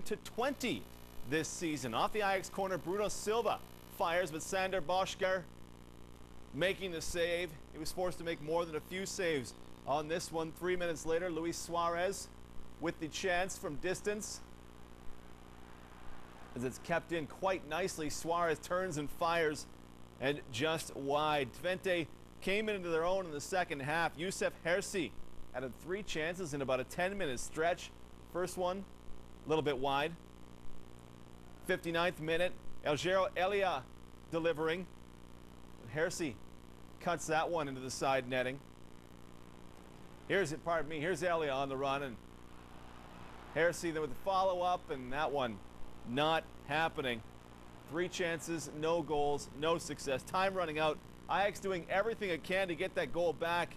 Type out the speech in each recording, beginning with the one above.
to 20 this season. Off the Ajax corner, Bruno Silva fires, but Sander Boschker making the save. He was forced to make more than a few saves on this one. Three minutes later, Luis Suarez with the chance from distance. As it's kept in quite nicely, Suarez turns and fires and just wide. Twente came into their own in the second half. Youssef Hersi had three chances in about a 10-minute stretch. First one, a little bit wide. 59th minute, Eljero Elia delivering. Hersi cuts that one into the side netting. Here's it, pardon me, here's Elia on the run, and Hersi then with the follow-up, and that one not happening. Three chances, no goals, no success. Time running out. Ajax doing everything it can to get that goal back.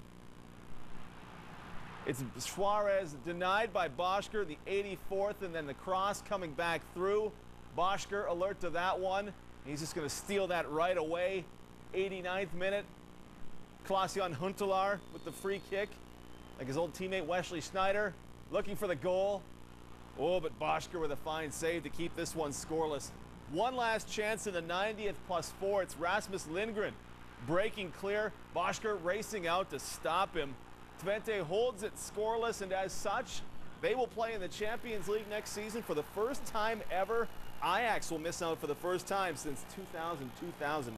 It's Suarez denied by Boschker, the 84th, and then the cross coming back through. Boschker alert to that one. He's just going to steal that right away. 89th minute. Klaas-Jan Huntelaar with the free kick. Like his old teammate Wesley Sneijder looking for the goal. Oh, but Boschker with a fine save to keep this one scoreless. One last chance in the 90th plus four. It's Rasmus Lindgren breaking clear. Boschker racing out to stop him. Twente holds it scoreless, and as such, they will play in the Champions League next season for the first time ever. Ajax will miss out for the first time since 2000 2000.